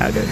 Aduh.